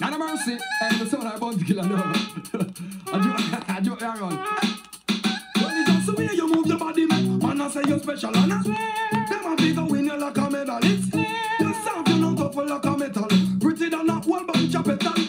Not a mercy. And eh, the son I born to kill a dog. I joke, I joke, I run. When it's just the way you move your body, man, man, I say you're special, and I swear. Them a big win you like a medalist. You sound you know tough like a metal. Pretty than a whole bunch of petals.